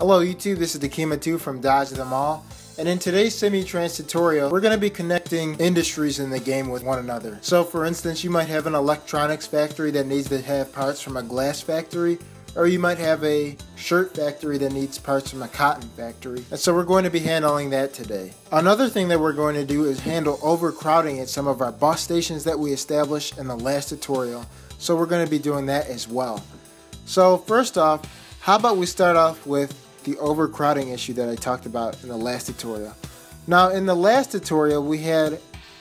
Hello YouTube, this is dekema2 from Dodge of Them All. And in today's Simutrans tutorial, we're going to be connecting industries in the game with one another. So for instance, you might have an electronics factory that needs to have parts from a glass factory, or you might have a shirt factory that needs parts from a cotton factory. And so we're going to be handling that today. Another thing that we're going to do is handle overcrowding at some of our bus stations that we established in the last tutorial. So we're going to be doing that as well. So first off, how about we start off with the overcrowding issue that I talked about in the last tutorial. Now in the last tutorial we had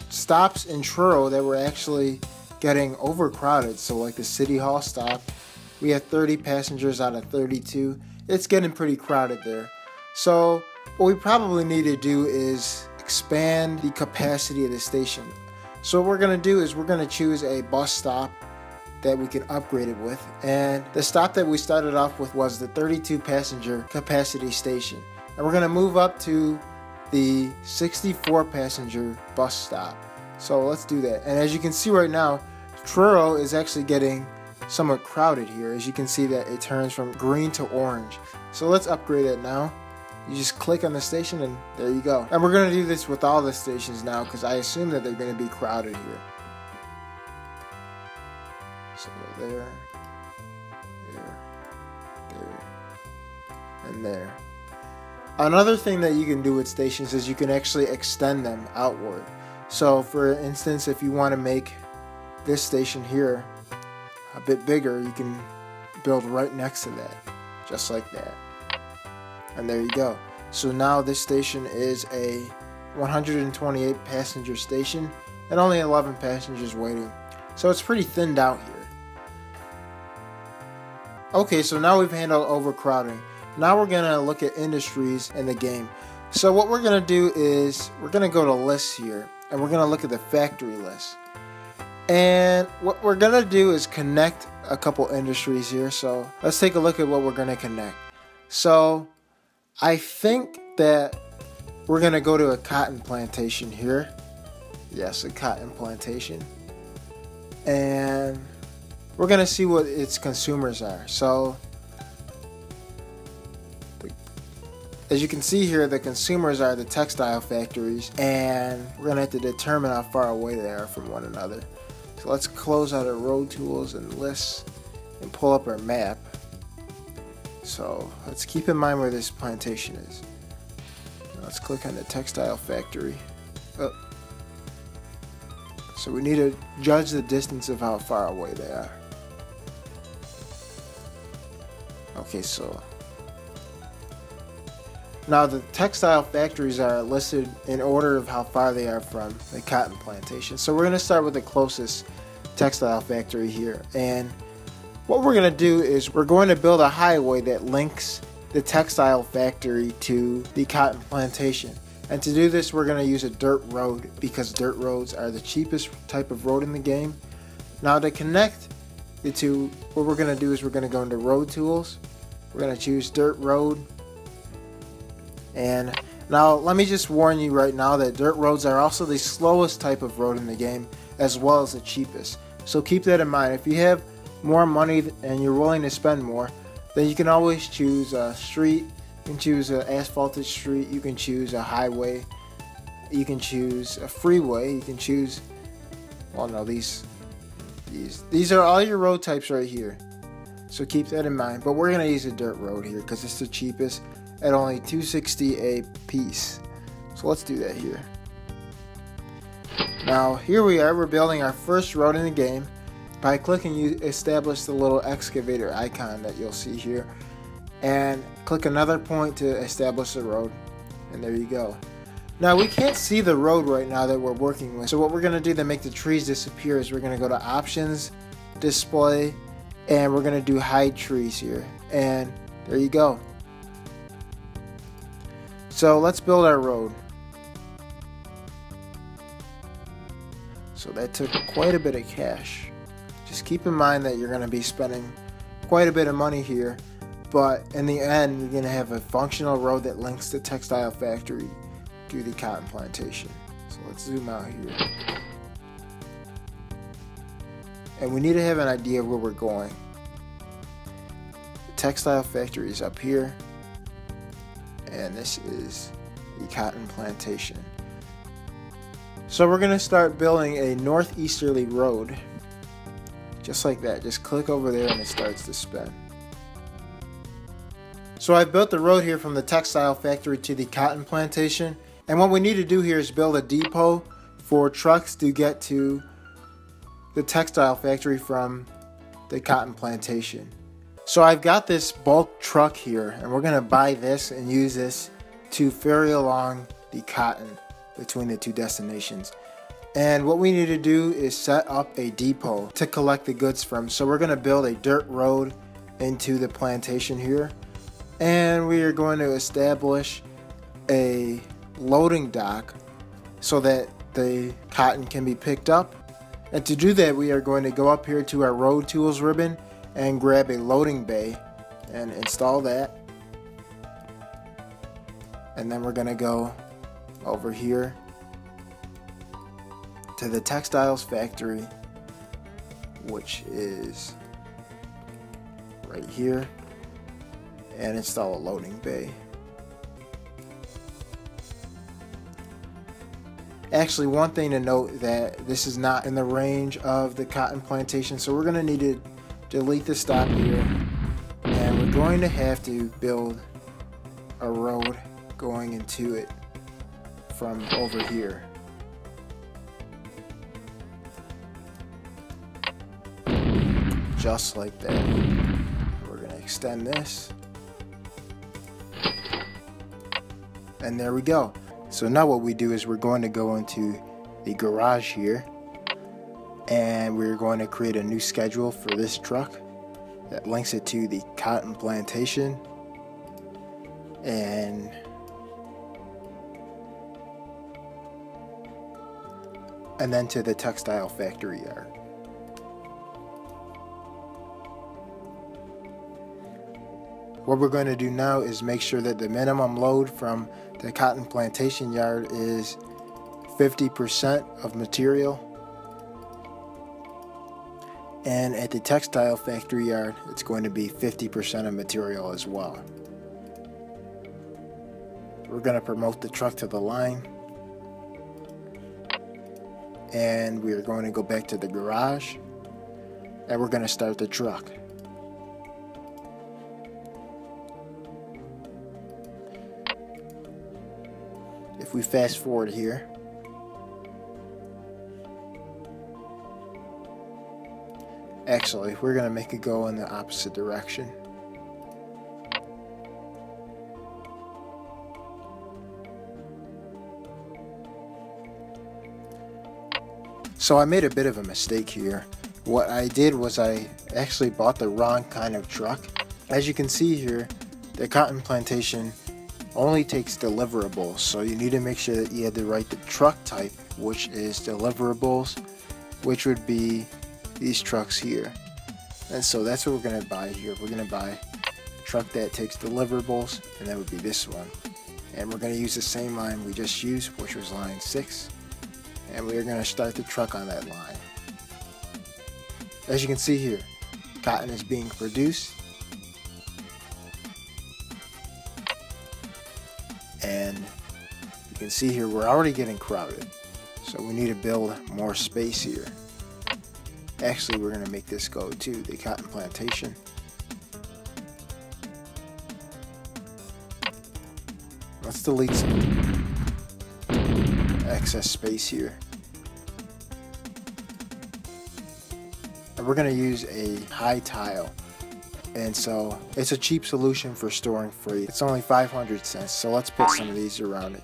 stops in Truro that were actually getting overcrowded. So like the City Hall stop, we had 30 passengers out of 32. It's getting pretty crowded there. So what we probably need to do is expand the capacity of the station. So what we're going to do is we're going to choose a bus stop that we can upgrade it with. And the stop that we started off with was the 32 passenger capacity station. And we're gonna move up to the 64 passenger bus stop. So let's do that. And as you can see right now, Truro is actually getting somewhat crowded here. As you can see that it turns from green to orange. So let's upgrade it now. You just click on the station and there you go. And we're gonna do this with all the stations now because I assume that they're gonna be crowded here. There, there, there, and there. Another thing that you can do with stations is you can actually extend them outward. So for instance, if you want to make this station here a bit bigger, you can build right next to that, just like that. And there you go. So now this station is a 128 passenger station and only 11 passengers waiting. So it's pretty thinned out here. Okay, so now we've handled overcrowding. Now we're gonna look at industries in the game. So what we're gonna do is we're gonna go to lists here and we're gonna look at the factory list. And what we're gonna do is connect a couple industries here. So let's take a look at what we're gonna connect. So I think that we're gonna go to a cotton plantation here. Yes, a cotton plantation. And we're gonna see what its consumers are. So as you can see here, the consumers are the textile factories, and we're gonna have to determine how far away they are from one another. So let's close out our road tools and lists and pull up our map. So let's keep in mind where this plantation is. Let's click on the textile factory. Oh. So we need to judge the distance of how far away they are. Okay, so now the textile factories are listed in order of how far they are from the cotton plantation. So we're going to start with the closest textile factory here. And what we're going to do is we're going to build a highway that links the textile factory to the cotton plantation. And to do this, we're going to use a dirt road because dirt roads are the cheapest type of road in the game. Now to connect the two, what we're going to do is we're going to go into road tools we're going to choose dirt road. And now let me just warn you right now that dirt roads are also the slowest type of road in the game as well as the cheapest. So keep that in mind. If you have more money and you're willing to spend more, then you can always choose a street. You can choose an asphalted street. You can choose a highway. You can choose a freeway. You can choose, well, no, these, these, these are all your road types right here. So keep that in mind. But we're going to use a dirt road here because it's the cheapest at only 260 a piece. So let's do that here. Now here we are, we're building our first road in the game. By clicking you establish the little excavator icon that you'll see here. And click another point to establish the road. And there you go. Now we can't see the road right now that we're working with. So what we're going to do to make the trees disappear is we're going to go to options, display, and we're gonna do hide trees here. And there you go. So let's build our road. So that took quite a bit of cash. Just keep in mind that you're gonna be spending quite a bit of money here but in the end you're gonna have a functional road that links the textile factory to the cotton plantation so let's zoom out here and we need to have an idea of where we're going. The textile factory is up here, and this is the cotton plantation. So we're going to start building a northeasterly road. Just like that. Just click over there and it starts to spin. So I've built the road here from the textile factory to the cotton plantation. And what we need to do here is build a depot for trucks to get to the textile factory from the cotton plantation. So I've got this bulk truck here and we're going to buy this and use this to ferry along the cotton between the two destinations. And what we need to do is set up a depot to collect the goods from. So we're going to build a dirt road into the plantation here. And we are going to establish a loading dock so that the cotton can be picked up. And to do that, we are going to go up here to our road tools ribbon and grab a loading bay and install that. And then we're going to go over here to the textiles factory, which is right here, and install a loading bay. Actually, one thing to note that this is not in the range of the cotton plantation, so we're going to need to delete the stop here, and we're going to have to build a road going into it from over here. Just like that. We're to extend this. And there we go. So now what we do is we're going to go into the garage here and we're going to create a new schedule for this truck that links it to the cotton plantation and and then to the textile factory yard. What we're going to do now is make sure that the minimum load from the cotton plantation yard is 50% of material. And at the textile factory yard, it's going to be 50% of material as well. We're going to promote the truck to the line and we are going to go back to the garage and we're going to start the truck. If we fast forward here, actually, we're going to make it go in the opposite direction. So I made a bit of a mistake here. What I did was I actually bought the wrong kind of truck. As you can see here, the cotton plantation only takes deliverables, so you need to make sure that you have the right the truck type, which is deliverables, which would be these trucks here. And so that's what we're to buy here. We're to buy truck that takes deliverables, and that would be this one. And we're to use the same line we just used, which was line 6 and we're going to start the truck on that line. As you can see here, cotton is being produced and you can see here we're already getting crowded so we need to build more space here. Actually we're going to make this go to the cotton plantation. Let's delete some excess space here. And we're going to use a high tile. And so it's a cheap solution for storing freight. It's only 500 cents. So let's put some of these around it.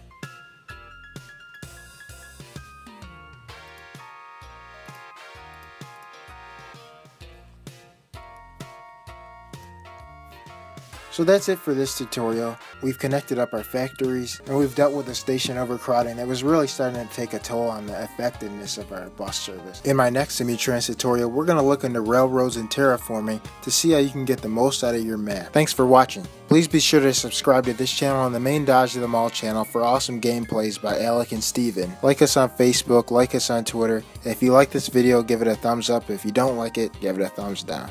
So that's it for this tutorial. We've connected up our factories and we've dealt with the station overcrowding that was really starting to take a toll on the effectiveness of our bus service. In my next Simutrans tutorial, we're going to look into railroads and terraforming to see how you can get the most out of your map. Thanks for watching. Please be sure to subscribe to this channel and the main Dodge of Them All channel for awesome gameplays by Alec and Steven. Like us on Facebook, like us on Twitter, if you like this video, give it a thumbs up. If you don't like it, give it a thumbs down.